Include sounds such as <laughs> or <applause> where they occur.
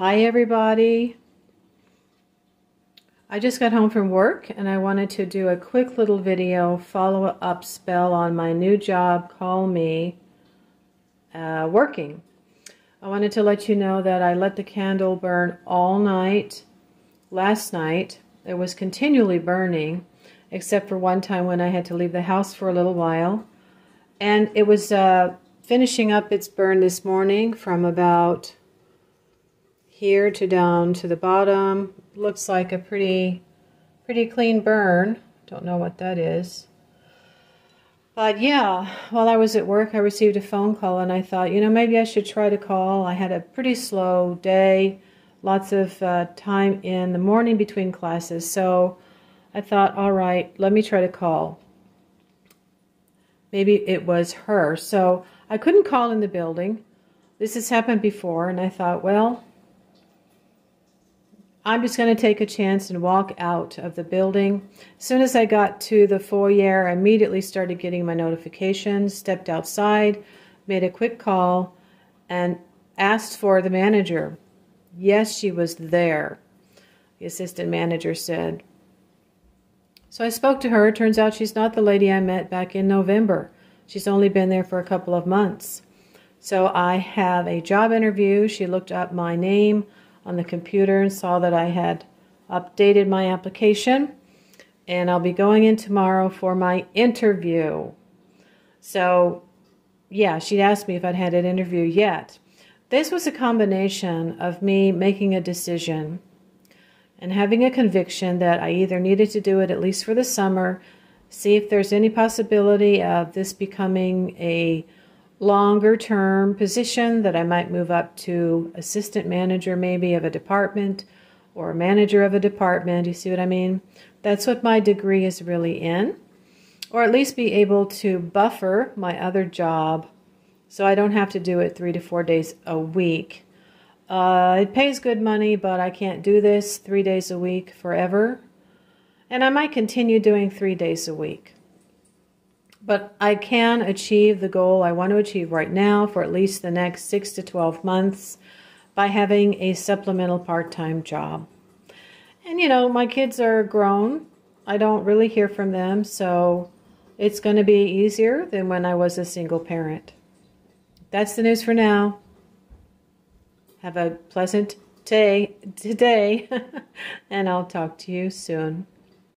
Hi, everybody. I just got home from work and I wanted to do a quick little video follow-up spell on my new job, Call Me, uh, working. I wanted to let you know that I let the candle burn all night last night. It was continually burning, except for one time when I had to leave the house for a little while. And it was uh, finishing up its burn this morning from about here to down to the bottom. Looks like a pretty, pretty clean burn. Don't know what that is. But yeah, while I was at work, I received a phone call and I thought, you know, maybe I should try to call. I had a pretty slow day, lots of uh, time in the morning between classes. So I thought, all right, let me try to call. Maybe it was her. So I couldn't call in the building. This has happened before, and I thought, well, I'm just going to take a chance and walk out of the building. As soon as I got to the foyer, I immediately started getting my notifications, stepped outside, made a quick call, and asked for the manager. Yes, she was there, the assistant manager said. So I spoke to her. Turns out she's not the lady I met back in November. She's only been there for a couple of months. So I have a job interview. She looked up my name on the computer and saw that I had updated my application. And I'll be going in tomorrow for my interview. So, yeah, she'd asked me if I'd had an interview yet. This was a combination of me making a decision and having a conviction that I either needed to do it at least for the summer, see if there's any possibility of this becoming a longer term position that I might move up to assistant manager maybe of a department or manager of a department. You see what I mean? That's what my degree is really in. Or at least be able to buffer my other job so I don't have to do it three to four days a week. Uh, it pays good money, but I can't do this three days a week forever. And I might continue doing three days a week. But I can achieve the goal I want to achieve right now for at least the next six to 12 months by having a supplemental part time job. And you know, my kids are grown. I don't really hear from them, so it's going to be easier than when I was a single parent. That's the news for now. Have a pleasant day today, <laughs> and I'll talk to you soon.